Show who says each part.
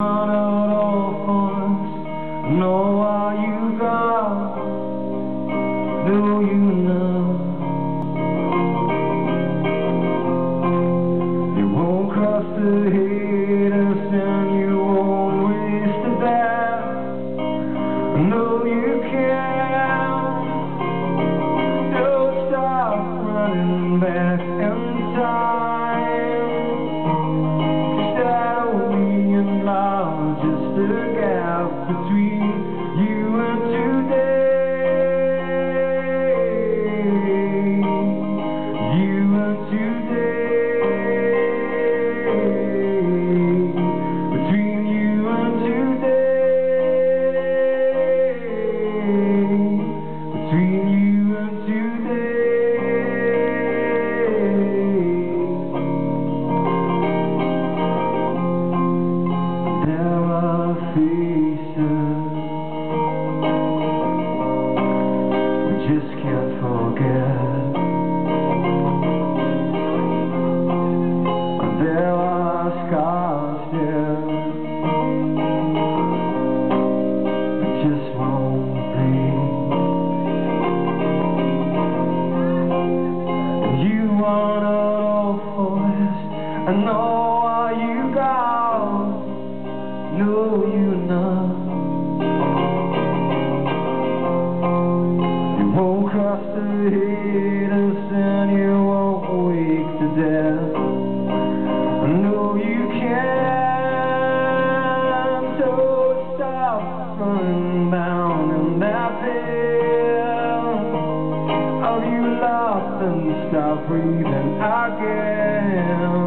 Speaker 1: Know why you got, do you just just can't forget. There are scars just won't. You all voice, I know you got. No, you not. Cross the haters and you won't wake to death. No, you can't. So stop running bound in that pit. Of you lost and stop breathing again.